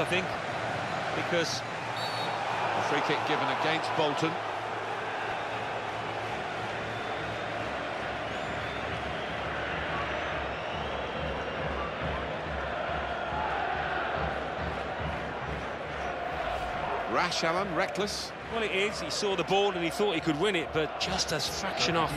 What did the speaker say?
I think, because A free kick given against Bolton. Rash, Alan, reckless. well, it is. He saw the ball and he thought he could win it, but just as fraction off.